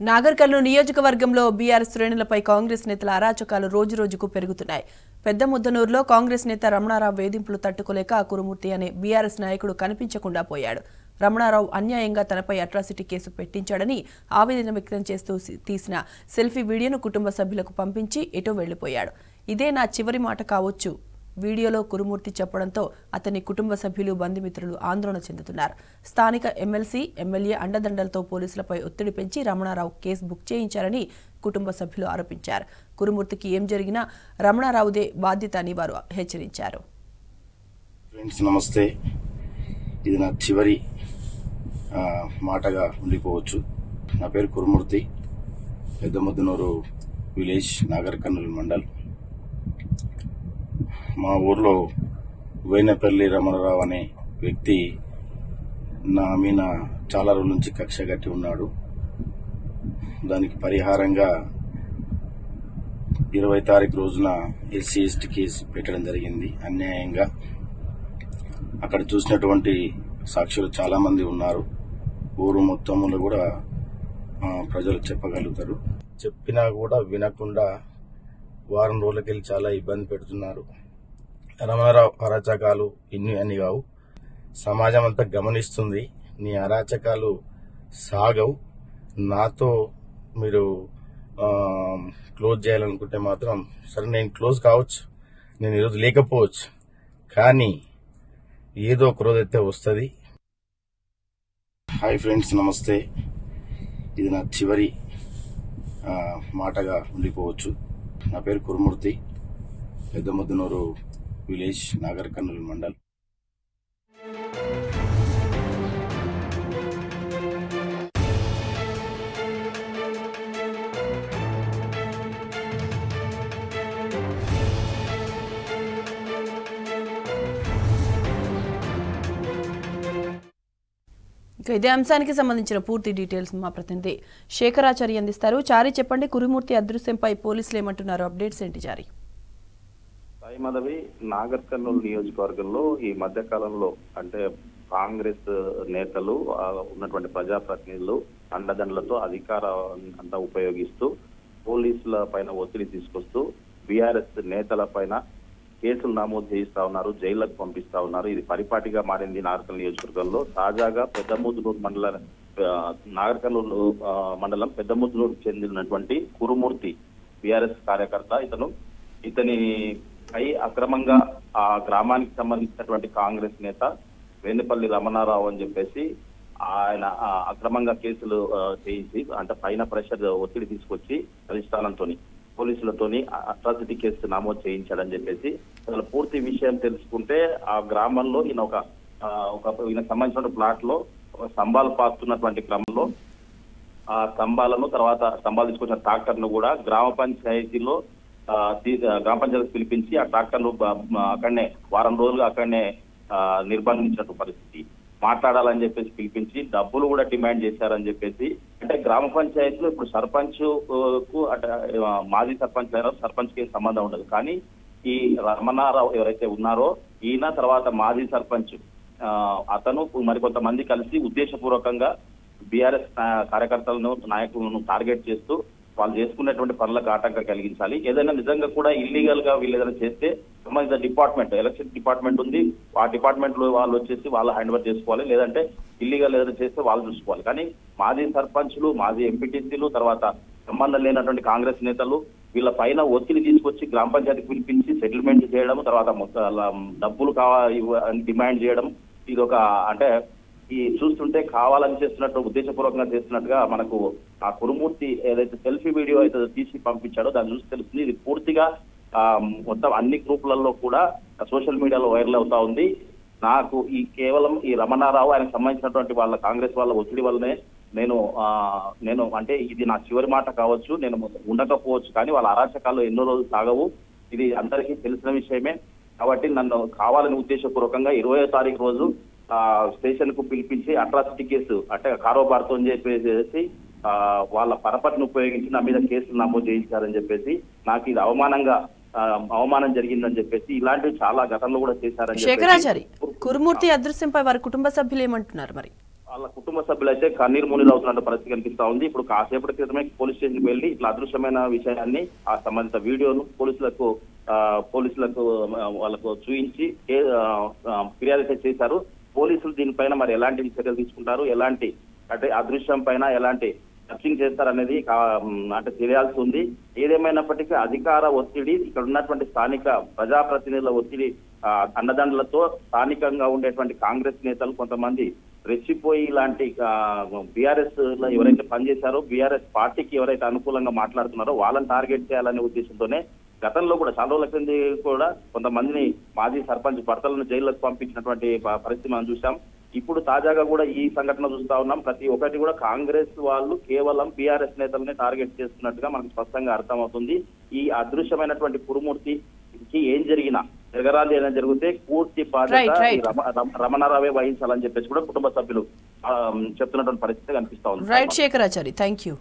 నాగర్ నియోజకవర్గంలో బీఆర్ఎస్ శ్రేణులపై కాంగ్రెస్ నేతల అరాచకాలు రోజురోజుకు పెరుగుతున్నాయి. పెద్ద ముద్దనూరులో కాంగ్రెస్ నేత రమణారావు వేధింపులు తట్టుకోలేక కురుమూర్తి అనే బీఆర్ఎస్ నాయకుడు కనిపించకుండా పోయాడు. రమణారావు అన్యాయంగా తనపై అట్రాసిటీ కేసు పెట్టించాడని ఆవేదన వ్యక్తం చేస్తూ తీసిన సెల్ఫీ వీడియోను కుటుంబ సభ్యులకు పంపించి ఎటో వెళ్ళిపోయాడు ఇదే నా చివరి మాట కావచ్చు. వీడియోలో కురుమూర్తి చెప్పడంతో అతని కుటుంబ సభ్యులు బంధుమిత్రులు ఆందోళన చెందుతున్నారు. స్థానిక ఎమ్మెల్సీ ఎమ్మెల్యే అండదండలతో పోలీసులపై ఒత్తిడి పెంచి రమణారావు కేసు బుక్ చేయించారని కుటుంబ సభ్యులు ఆరోపించారు. కురుమూర్తికి ఏం జరిగినా రమణారావుదే బాధ్యత అని వారు హెచ్చరించారు. ఫ్రెండ్స్ నమస్తే. ఇది నా చివరి మాటగా ఉండిపోవచ్చు. నా పేరు కురుమూర్తి. పెద్దముద్దనూరు విలేజ్ నాగర్ కర్నూలు మండల్. మా ఊర్లో వేనపల్లి రమణరావు అనే వ్యక్తి నా మీద చాలా రోజుల నుంచి కక్ష కట్టి ఉన్నాడు. దానికి పరిహారంగా ఇరవై తారీఖు రోజున ఎస్సీ ఎస్టీ కేసు పెట్టడం జరిగింది. అన్యాయంగా అక్కడ చూసినటువంటి సాక్షులు చాలా మంది ఉన్నారు. ఊరు మొత్తంలో కూడా ప్రజలు చెప్పగలుగుతారు. చెప్పినా కూడా వినకుండా వారం రోజులకెళ్ళి చాలా ఇబ్బంది పెడుతున్నారు. రమణారావు అరాచకాలు ఇన్ని అన్ని కావు. సమాజం అంతా గమనిస్తుంది. నీ అరాచకాలు సాగవు. నాతో మీరు క్లోజ్ చేయాలనుకుంటే మాత్రం సరే నేను క్లోజ్ కావచ్చు. నేను ఈరోజు లేకపోవచ్చు. కానీ ఏదో ఒక రోజు అయితే వస్తుంది. హాయ్ ఫ్రెండ్స్ నమస్తే. ఇది నా చివరి మాటగా ఉండిపోవచ్చు. నా పేరు కురుమూర్తి. పెద్దముద్దనూరు విలేజ్ నాగర్ కర్నూలు మండల్. ఇదే అంశానికి సంబంధించిన పూర్తి డీటెయిల్స్ మా ప్రతినిధి శేఖరాచారి అందిస్తారు. చారి చెప్పండి కురుమూర్తి అదృశ్యంపై పోలీసులు ఏమంటున్నారు అప్డేట్స్ ఏంటి జారీ సాయి మాధవి నాగర్ కర్నూలు నియోజకవర్గంలో ఈ మధ్య కాలంలో అంటే కాంగ్రెస్ నేతలు ఉన్నటువంటి ప్రజాప్రతినిధులు అండదండలతో అధికార అంతా ఉపయోగిస్తూ పోలీసుల పైన ఒత్తిడి తీసుకొస్తూ బీఆర్ఎస్ నేతల పైన కేసులు నమోదు చేయిస్తా ఉన్నారు జైళ్ళకు పంపిస్తా ఉన్నారు. ఇది పరిపాటిగా మారింది నాగర్కర్నూలు నియోజకవర్గంలో. తాజాగా పెద్దముద్దునూరు మండల నాగర్కర్నూలు మండలం పెద్దముద్దునూరుకు చెందినటువంటి కురుమూర్తి బీఆర్ఎస్ కార్యకర్త. ఇతను ఇతని పై అక్రమంగా ఆ గ్రామానికి సంబంధించినటువంటి కాంగ్రెస్ నేత వేణుపల్లి రమణారావు అని చెప్పేసి ఆయన అక్రమంగా కేసులు చేయించి అంటే పైన ప్రెషర్ ఒత్తిడి తీసుకొచ్చి అధిష్టానంతో పోలీసులతోని అట్రాసిటీ కేసు నమోదు చేయించాడని చెప్పేసి అసలు పూర్తి విషయం తెలుసుకుంటే ఆ గ్రామంలో ఈయన ఒక ఒక ఈయన సంబంధించిన ప్లాట్లో స్తంభాలు పాస్తున్నటువంటి క్రమంలో ఆ స్తంభాలను తర్వాత స్తంభాలు తీసుకొచ్చిన ట్రాక్టర్ను కూడా గ్రామ పంచాయతీలో గ్రామ పంచాయతీ పిలిపించి ఆ ట్రాక్టర్ అక్కడనే వారం రోజులు అక్కడనే ఆ, నిర్బంధించినట్టు పరిస్థితి. మాట్లాడాలని చెప్పేసి పిలిపించి డబ్బులు కూడా డిమాండ్ చేశారని చెప్పేసి అంటే గ్రామ పంచాయతీలో ఇప్పుడు సర్పంచ్కు అంటే మాజీ సర్పంచ్ అయినా సర్పంచ్కి సంబంధం ఉండదు. కానీ ఈ రమణారావు ఎవరైతే ఉన్నారో ఈయన తర్వాత మాజీ సర్పంచ్ ఆ, అతను మరికొంతమంది కలిసి ఉద్దేశపూర్వకంగా బీఆర్ఎస్ కార్యకర్తలను నాయకులను టార్గెట్ చేస్తూ వాళ్ళు చేసుకునేటువంటి పనులకు ఆటంకం కలిగించాలి. ఏదైనా నిజంగా కూడా ఇల్లీగల్గా వీళ్ళు ఏదైనా చేస్తే సంబంధిత డిపార్ట్మెంట్ ఎలక్షన్ డిపార్ట్మెంట్ ఉంది. ఆ డిపార్ట్మెంట్లో వాళ్ళు వచ్చేసి వాళ్ళు హ్యాండ్ ఓవర్ చేసుకోవాలి. లేదంటే ఇల్లీగల్ ఏదైనా చేస్తే వాళ్ళు చూసుకోవాలి. కానీ మాజీ సర్పంచ్లు మాజీ ఎంపీటీసీలు తర్వాత సంబంధం లేనటువంటి కాంగ్రెస్ నేతలు వీళ్ళ పైన ఒత్తిడి తీసుకొచ్చి గ్రామ పంచాయతీకి పిలిపించి సెటిల్మెంట్ చేయడం తర్వాత మొత్తం డబ్బులు కావాలి డిమాండ్ చేయడం ఇది ఒక అంటే ఈ చూస్తుంటే కావాలని చేస్తున్నట్టు ఉద్దేశపూర్వకంగా చేస్తున్నట్టుగా మనకు ఆ కురుమూర్తి ఏదైతే సెల్ఫీ వీడియో అయితే తీసి పంపించాడో దాన్ని చూసి తెలుస్తుంది. ఇది పూర్తిగా ఆ, మొత్తం అన్ని గ్రూపులలో కూడా సోషల్ మీడియాలో వైరల్ అవుతా ఉంది. నాకు ఈ కేవలం ఈ రమణారావు ఆయనకు సంబంధించినటువంటి వాళ్ళ కాంగ్రెస్ వాళ్ళ ఒత్తిడి వల్లనే నేను ఆ, నేను అంటే ఇది నా చివరి మాట కావచ్చు నేను ఉండకపోవచ్చు కానీ వాళ్ళ అరాచకాలు ఎన్నో రోజులు సాగవు. ఇది అందరికీ తెలిసిన విషయమే. కాబట్టి నన్ను కావాలని ఉద్దేశపూర్వకంగా ఇరవయో తారీఖు రోజు స్టేషన్కు పిలిపించి అట్రాసిటీ కేసు అంటే కారోబార్తో అని చెప్పేసి ఆ, వాళ్ళ పరపతిని ఉపయోగించి నా మీద కేసులు నమోదు చేయించారని చెప్పేసి నాకు ఇది అవమానంగా ఆ, అవమానం జరిగిందని చెప్పేసి ఇలాంటివి చాలా గతంలో కూడా చేశారని శేఖరాచారి కురుమూర్తి అదృశ్యంపై వారి కుటుంబ సభ్యులు ఏమంటున్నారు మరి? ఆ వాళ్ళ కుటుంబ సభ్యులు అయితే కన్నీరు మునిలు అవుతున్న పరిస్థితి కనిపిస్తా ఉంది. ఇప్పుడు కాసేపటి క్రితమే పోలీస్ స్టేషన్కి వెళ్ళి ఇట్లా అదృశ్యమైన విషయాన్ని ఆ సంబంధిత వీడియోను పోలీసులకు ఆ, పోలీసులకు ఆ, వాళ్ళకు చూపించి ఏ- ఆ, ఆ, ఫిర్యాదు చేశారు. పోలీసులు దీనిపైన మరి ఎలాంటి చర్యలు తీసుకుంటారు? ఎలాంటి అంటే అదృశ్యం పైన ఎలాంటి సర్చింగ్ చేస్తారనేది అంటే తెలియాల్సి ఉంది. ఏదేమైనప్పటికీ అధికార ఒత్తిడి ఇక్కడ ఉన్నటువంటి స్థానిక ప్రజాప్రతినిధుల ఒత్తిడి అన్నదండలతో స్థానికంగా ఉండేటువంటి కాంగ్రెస్ నేతలు కొంతమంది రెచ్చిపోయి ఇలాంటి బీఆర్ఎస్లో ఎవరైతే పనిచేశారో బీఆర్ఎస్ పార్టీకి ఎవరైతే అనుకూలంగా మాట్లాడుతున్నారో వాళ్ళని టార్గెట్ చేయాలనే ఉద్దేశంతోనే గతంలో కూడా చాలా రోజుల క్రింద కూడా కొంతమందిని మాజీ సర్పంచ్ భర్తలను జైల్లోకి పంపించినటువంటి పరిస్థితి మనం చూసాం ఇప్పుడు తాజాగా కూడా ఈ సంఘటన చూస్తా ఉన్నాం. ప్రతి ఒక్కటి కూడా కాంగ్రెస్ వాళ్ళు కేవలం బీఆర్ఎస్ నేతల్ని టార్గెట్ చేస్తున్నట్టుగా మనకు స్పష్టంగా అర్థమవుతుంది. ఈ అదృశ్యమైనటువంటి పురుమూర్తికి ఏం జరిగినా జరగరాది ఏదైనా జరిగితే పూర్తి బాధ్యత రమణారావే వహించాలని చెప్పేసి కూడా కుటుంబ సభ్యులు చెప్తున్నటువంటి పరిస్థితి కనిపిస్తా ఉంది. రైట్ శేఖరాచారి. Thank you